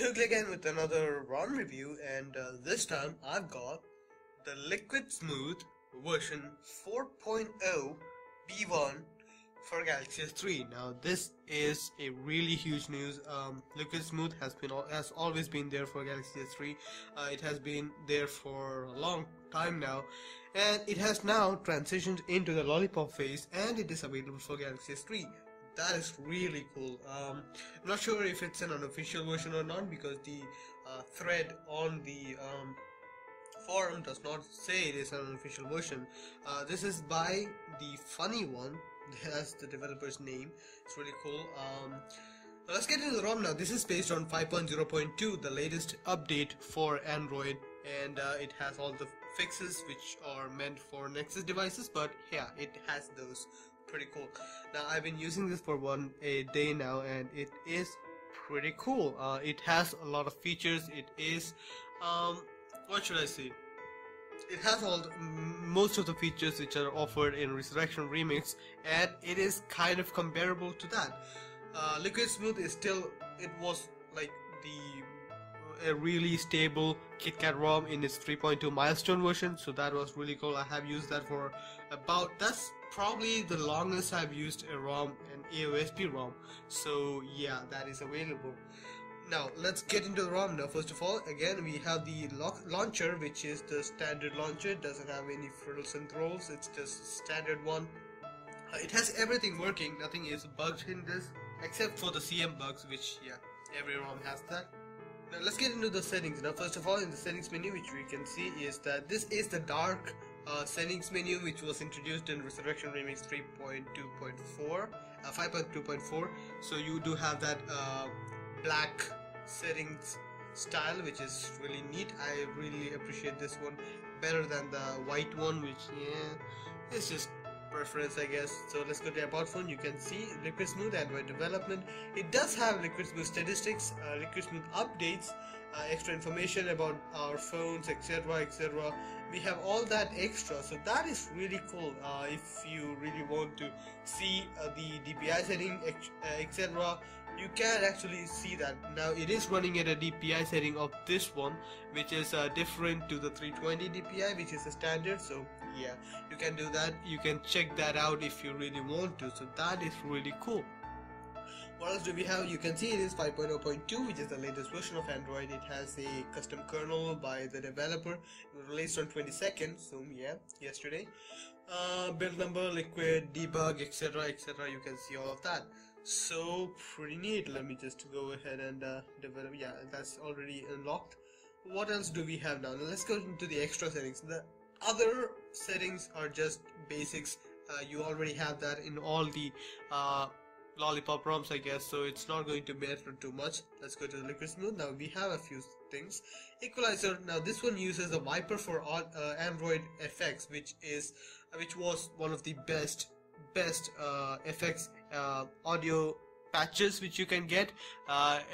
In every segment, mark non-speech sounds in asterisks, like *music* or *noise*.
quickly again with another ROM review and uh, this time I've got the Liquid Smooth version 4.0 B1 for Galaxy S3. Now this is a really huge news. Um, Liquid Smooth has been has always been there for Galaxy S3. Uh, it has been there for a long time now, and it has now transitioned into the Lollipop phase, and it is available for Galaxy S3 that is really cool. Um, I'm not sure if it's an unofficial version or not because the uh, thread on the um, forum does not say it is an unofficial version. Uh, this is by the funny one. *laughs* That's the developer's name. It's really cool. Um, let's get into the ROM now. This is based on 5.0.2 the latest update for Android. And uh, it has all the fixes which are meant for Nexus devices but yeah it has those pretty cool. Now I've been using this for one a day now and it is pretty cool. Uh, it has a lot of features. It is um, what should I say? It has all the, most of the features which are offered in Resurrection Remix and it is kind of comparable to that. Uh, Liquid Smooth is still it was like the a really stable KitKat ROM in its 3.2 milestone version so that was really cool. I have used that for about that's probably the longest I've used a ROM an AOSP ROM. So yeah that is available. Now let's get into the ROM. Now first of all again we have the launcher which is the standard launcher. Doesn't have any frills and throws. It's just standard one. Uh, it has everything working. Nothing is bugged in this except for the CM bugs which yeah every ROM has that now let's get into the settings. Now first of all in the settings menu which we can see is that this is the dark uh, settings menu which was introduced in Resurrection Remix 3.2.4 uh, 5.2.4 so you do have that uh, black settings style which is really neat I really appreciate this one better than the white one which yeah it's just preference I guess. So let's go to about phone you can see liquid smooth android development. It does have liquid smooth statistics uh, liquid smooth updates uh, extra information about our phones etc etc we have all that extra. So that is really cool uh, if you really want to see uh, the DPI setting etc uh, you can actually see that. Now it is running at a DPI setting of this one which is uh, different to the 320 DPI which is a standard. So yeah you can do that you can check that out if you really want to so that is really cool what else do we have? You can see it is 5.0.2 which is the latest version of Android. It has a custom kernel by the developer released on 22nd, so yeah, yesterday. Uh, build number, liquid, debug, etc, etc. You can see all of that. So pretty neat. Let me just go ahead and uh, develop. Yeah, that's already unlocked. What else do we have now? Let's go into the extra settings. The other settings are just basics. Uh, you already have that in all the uh, lollipop ROMs I guess so it's not going to matter too much. Let's go to the liquid smooth. Now we have a few things. Equalizer. Now this one uses a Viper for uh, Android FX which is uh, which was one of the best best uh, FX uh, audio patches which you can get.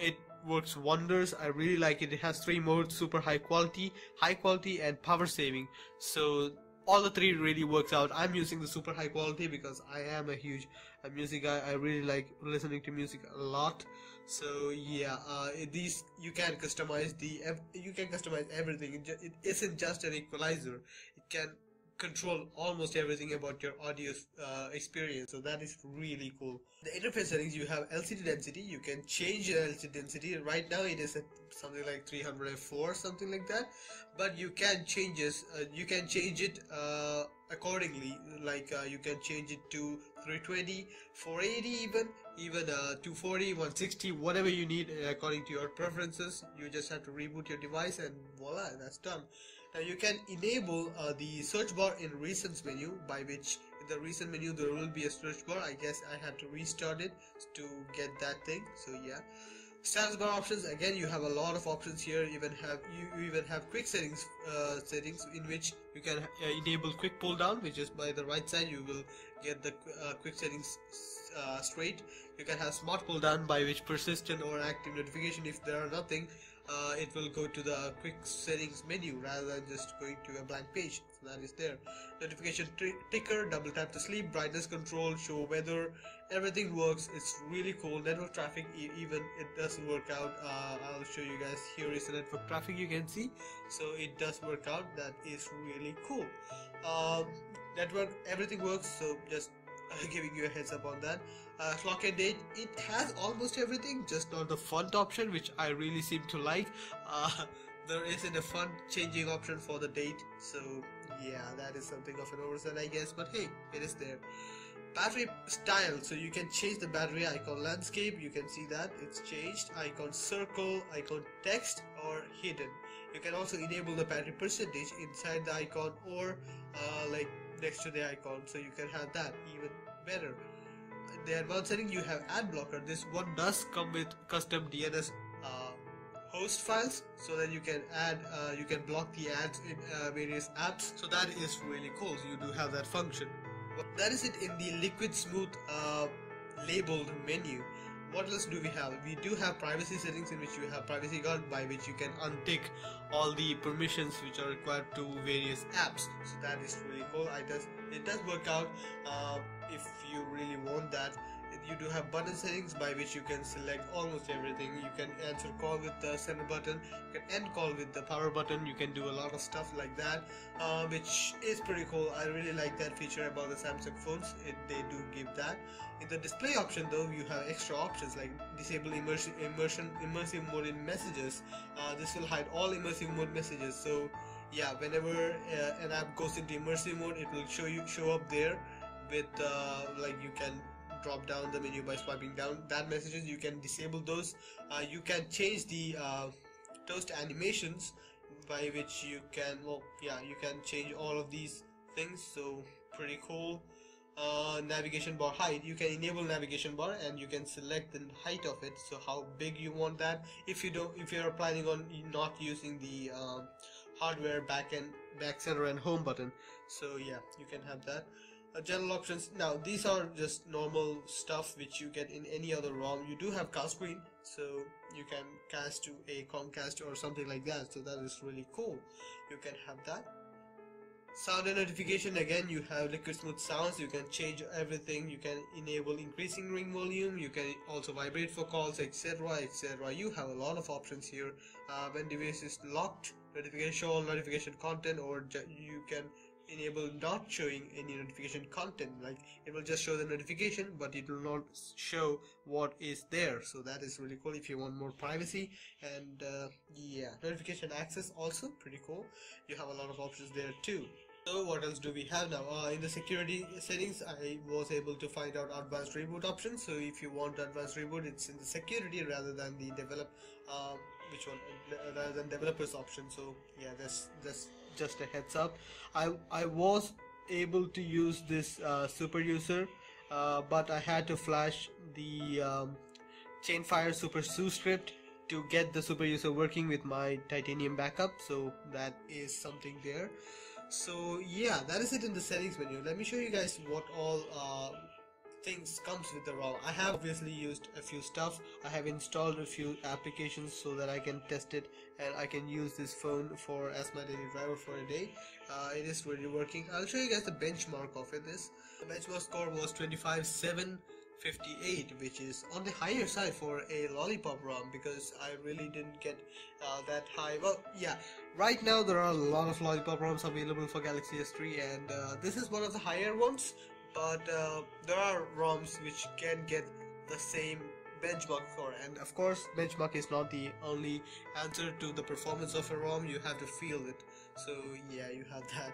It works wonders. I really like it. It has three modes super high quality high quality and power saving. So all the three really works out. I'm using the super high quality because i am a huge uh, music guy. I really like listening to music a lot. So yeah uh, these you can customize the you can customize everything. It isn't just an equalizer. It can control almost everything about your audio uh, experience. So that is really cool. The interface settings you have LCD density. You can change the LCD density. Right now it is at something like 304 something like that. But you can change this uh, you can change it uh, accordingly. Like uh, you can change it to 320 480 even even uh, 240 160 whatever you need uh, according to your preferences. You just have to reboot your device and voila that's done. Now you can enable uh, the search bar in recents menu by which in the recent menu there will be a search bar. I guess I had to restart it to get that thing so yeah status bar options again you have a lot of options here. Even have you even have quick settings uh, settings in which you can uh, enable quick pull down which is by the right side. You will get the uh, quick settings uh, straight. You can have smart pull down by which persistent or active notification if there are nothing uh, it will go to the quick settings menu rather than just going to a blank page. So that is there. Notification ticker double tap to sleep brightness control show weather everything works. It's really cool. Network traffic even it doesn't work out. Uh, I'll show you guys. Here is the network traffic you can see. So it does work out. That is really cool. Uh, network everything works. So just *laughs* giving you a heads up on that. Uh, clock and date it has almost everything just not the font option which I really seem to like. Uh, *laughs* there isn't a font changing option for the date so yeah that is something of an oversight I guess but hey it is there. Battery style so you can change the battery icon landscape you can see that it's changed. Icon circle icon text or hidden. You can also enable the battery percentage inside the icon or uh, like next to the icon so you can have that even better. The advanced setting you have ad blocker. This one does come with custom DNS uh, host files so that you can add uh, you can block the ads in uh, various apps. So that is really cool. So you do have that function. That is it in the liquid smooth uh, labeled menu what else do we have? We do have privacy settings in which you have privacy guard by which you can untick all the permissions which are required to various apps. So that is really cool. I does it does work out uh, if you really want that you do have button settings by which you can select almost everything you can answer call with the center button you can end call with the power button you can do a lot of stuff like that uh, which is pretty cool. I really like that feature about the Samsung phones. It, they do give that. In the display option though you have extra options like disable immersion immersion immersive mode in messages. Uh, this will hide all immersive mode messages. So yeah whenever uh, an app goes into immersive mode it will show you show up there with uh, like you can drop down the menu by swiping down. That messages you can disable those. Uh, you can change the uh, toast animations by which you can well yeah you can change all of these things. So pretty cool. Uh, navigation bar height. You can enable navigation bar and you can select the height of it. So how big you want that. If you don't if you're planning on not using the um, hardware back and back center and home button. So yeah you can have that uh, general options. Now these are just normal stuff which you get in any other ROM. You do have cast screen so you can cast to a Chromecast or something like that. So that is really cool. You can have that. Sound and notification again you have liquid smooth sounds. You can change everything. You can enable increasing ring volume. You can also vibrate for calls etc etc you have a lot of options here. Uh, when device is locked notification show all notification content or you can enable not showing any notification content like it will just show the notification but it will not show what is there. So that is really cool if you want more privacy and uh, yeah notification access also pretty cool. You have a lot of options there too. So what else do we have now? Uh, in the security settings I was able to find out advanced reboot option so if you want advanced reboot it's in the security rather than the develop um, which one? Uh, rather than developers option. So yeah that's that's just a heads up. I, I was able to use this uh, super user uh, but I had to flash the um, Chainfire super su script to get the super user working with my titanium backup so that is something there. So yeah that is it in the settings menu. Let me show you guys what all uh, things comes with the ROM. I have obviously used a few stuff. I have installed a few applications so that I can test it and I can use this phone for as my daily driver for a day. Uh, it is really working. I'll show you guys the benchmark of it. This the benchmark score was 25.758 which is on the higher side for a lollipop ROM because I really didn't get uh, that high. Well, yeah, right now there are a lot of lollipop ROMs available for Galaxy S3 and uh, this is one of the higher ones but uh, there are ROMs which can get the same benchmark score. And of course benchmark is not the only answer to the performance of a ROM. You have to feel it. So yeah you have that.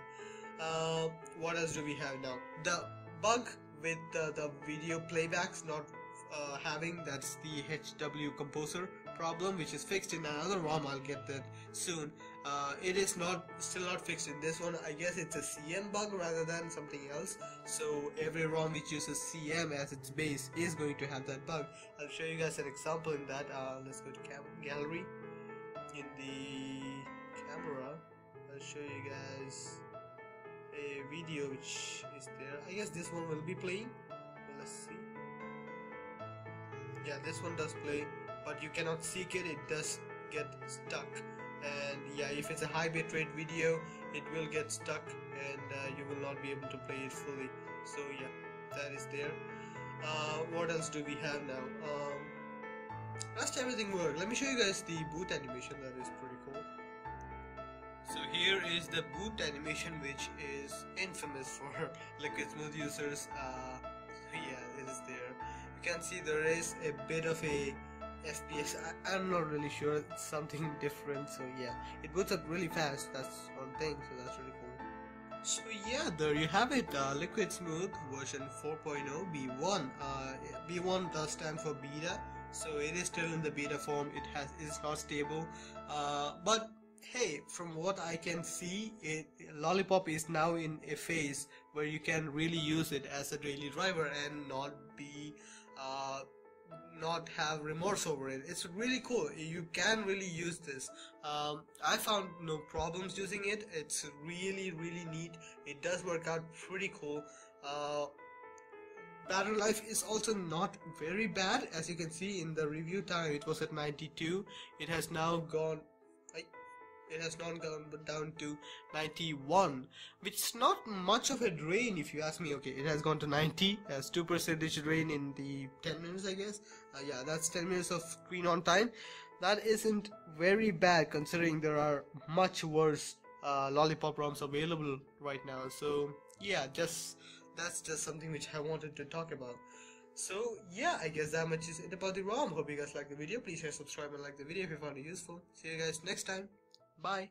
Uh, what else do we have now? The bug with the, the video playbacks not uh, having that's the HW composer problem which is fixed in another ROM I'll get that soon. Uh, it is not still not fixed in this one. I guess it's a CM bug rather than something else. So every ROM which uses CM as its base is going to have that bug. I'll show you guys an example in that. Uh, let's go to gallery. In the camera I'll show you guys a video which is there. I guess this one will be playing. Let's see. Yeah this one does play but you cannot seek it it does get stuck. And yeah if it's a high bitrate video it will get stuck and uh, you will not be able to play it fully. So yeah that is there. Uh, what else do we have now? Um, rest everything work let me show you guys the boot animation that is pretty cool. So here is the boot animation which is infamous for *laughs* liquid smooth users. Uh, yeah it is there. You can see there is a bit of a FPS I, am not really sure it's something *laughs* different so yeah. It boots up really fast that's one thing so that's really cool. So yeah there you have it uh, liquid smooth version 4.0 b1 uh, b1 does stand for beta so it is still in the beta form it has is not stable. Uh, but hey from what i can see it lollipop is now in a phase where you can really use it as a daily driver and not be uh, not have remorse over it. It's really cool. You can really use this. Um, I found no problems using it. It's really, really neat. It does work out pretty cool. Uh, battery life is also not very bad as you can see in the review time it was at 92 it has now gone it has not gone down to 91 which is not much of a drain if you ask me okay it has gone to 90 has 2 percentage drain in the 10 minutes I guess uh, yeah that's 10 minutes of screen on time that isn't very bad considering there are much worse uh, lollipop ROMs available right now so yeah just that's just something which I wanted to talk about so yeah, I guess that much is it about the ROM. Hope you guys like the video. Please share, subscribe, and like the video if you found it useful. See you guys next time. Bye.